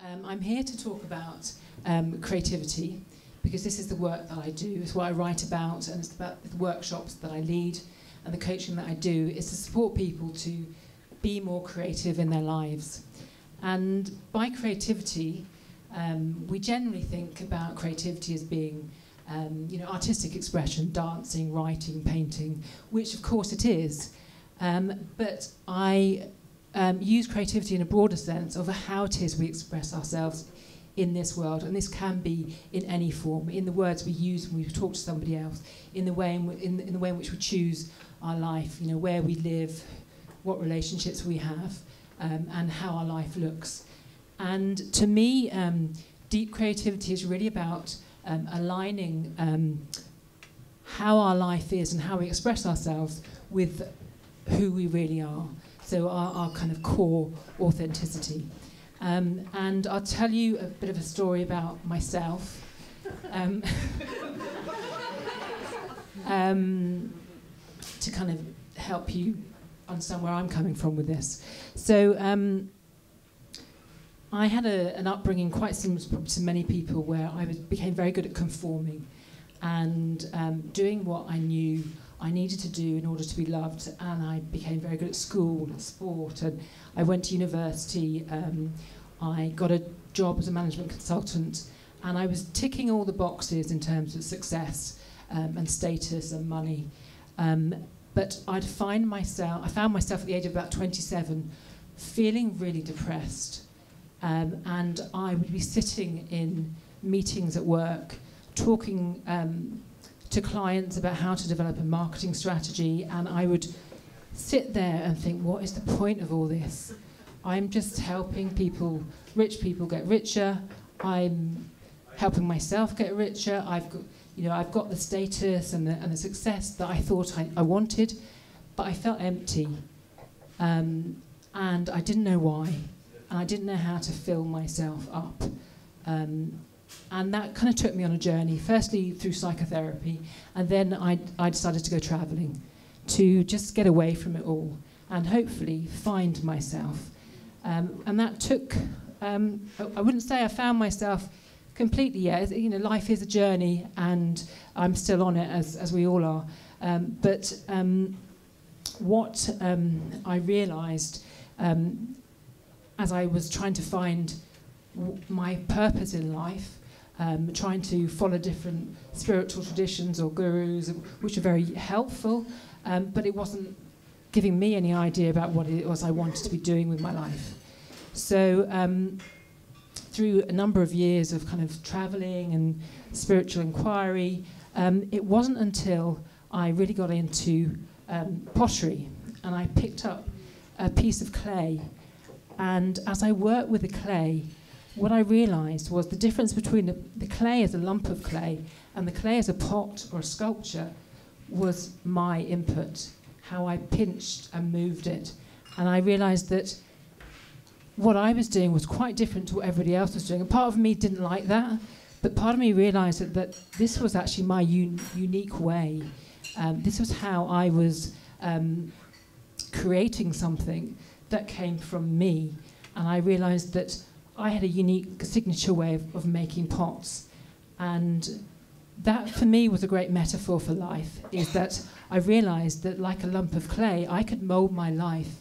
Um, I'm here to talk about um, creativity because this is the work that I do, it's what I write about, and it's about the workshops that I lead and the coaching that I do is to support people to be more creative in their lives. And by creativity, um, we generally think about creativity as being um, you know, artistic expression, dancing, writing, painting, which of course it is. Um, but I um, use creativity in a broader sense of how it is we express ourselves in this world, and this can be in any form, in the words we use when we talk to somebody else, in the way in, in, in the way in which we choose our life, you know, where we live, what relationships we have, um, and how our life looks. And to me, um, deep creativity is really about um, aligning um, how our life is and how we express ourselves with who we really are. So our, our kind of core authenticity. Um, and I'll tell you a bit of a story about myself. Um, um, to kind of help you understand where I'm coming from with this. So um, I had a, an upbringing quite similar to many people where I was, became very good at conforming and um, doing what I knew I needed to do in order to be loved. And I became very good at school, at sport, and I went to university. Um, I got a job as a management consultant, and I was ticking all the boxes in terms of success um, and status and money. Um, but I'd find myself, I found myself at the age of about 27 feeling really depressed. Um, and I would be sitting in meetings at work talking um, to clients about how to develop a marketing strategy, and I would sit there and think, what is the point of all this? I'm just helping people, rich people, get richer. I'm helping myself get richer. I've got, you know, I've got the status and the, and the success that I thought I, I wanted, but I felt empty. Um, and I didn't know why. And I didn't know how to fill myself up. Um, and that kind of took me on a journey, firstly through psychotherapy, and then I, I decided to go traveling to just get away from it all and hopefully find myself. Um, and that took, um, I wouldn't say I found myself completely yet. You know, life is a journey, and I'm still on it, as, as we all are. Um, but um, what um, I realised um, as I was trying to find my purpose in life, um, trying to follow different spiritual traditions or gurus, which are very helpful, um, but it wasn't giving me any idea about what it was I wanted to be doing with my life. So, um, through a number of years of kind of traveling and spiritual inquiry, um, it wasn't until I really got into um, pottery and I picked up a piece of clay. And as I worked with the clay, what I realized was the difference between the, the clay as a lump of clay and the clay as a pot or a sculpture was my input, how I pinched and moved it. And I realized that what I was doing was quite different to what everybody else was doing. And part of me didn't like that, but part of me realized that, that this was actually my un- unique way. Um, this was how I was um, creating something that came from me. And I realized that I had a unique signature way of, of making pots. And that for me was a great metaphor for life, is that I realized that like a lump of clay, I could mold my life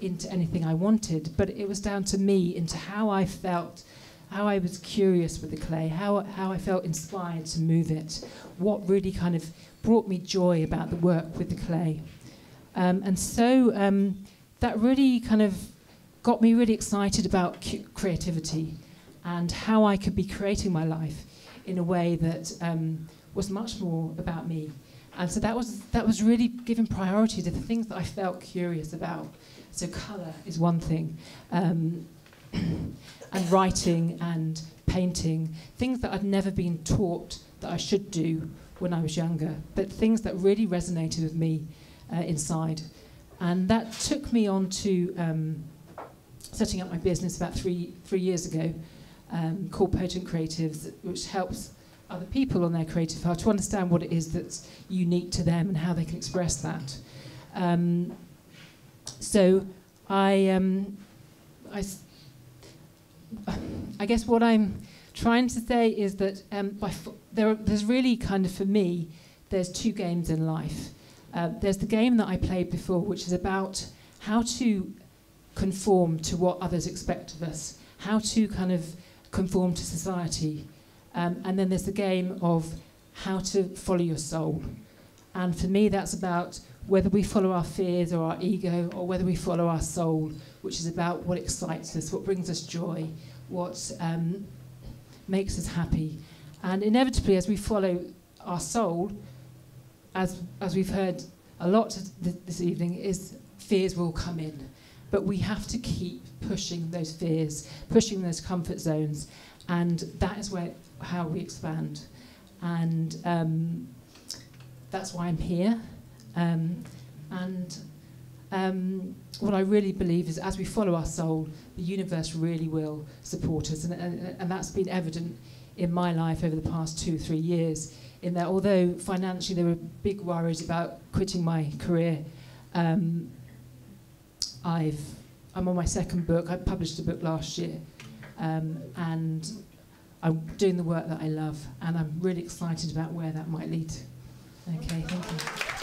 into anything I wanted, but it was down to me, into how I felt, how I was curious with the clay, how, how I felt inspired to move it, what really kind of brought me joy about the work with the clay. Um, and so um, that really kind of got me really excited about creativity and how I could be creating my life in a way that um, was much more about me. And so that was, that was really giving priority to the things that I felt curious about. So colour is one thing, um, and writing and painting, things that I'd never been taught that I should do when I was younger, but things that really resonated with me uh, inside. And that took me on to um, setting up my business about three, three years ago um, called Potent Creatives, which helps other people on their creative path to understand what it is that's unique to them and how they can express that. Um, so I, um, I, I guess what I'm trying to say is that um, there are, there's really kind of for me there's two games in life. Uh, there's the game that I played before, which is about how to conform to what others expect of us, how to kind of conform to society, um, and then there's the game of how to follow your soul. And for me, that's about whether we follow our fears or our ego, or whether we follow our soul, which is about what excites us, what brings us joy, what um, makes us happy. And inevitably, as we follow our soul, as, as we've heard a lot this evening, is fears will come in. But we have to keep pushing those fears, pushing those comfort zones, and that is where how we expand. And um, that's why I'm here. Um, and um, what I really believe is as we follow our soul, the universe really will support us. And, and, and that's been evident in my life over the past two, three years. In that, although financially there were big worries about quitting my career, um, I've, I'm on my second book. I published a book last year. Um, and I'm doing the work that I love. And I'm really excited about where that might lead. Okay, thank you.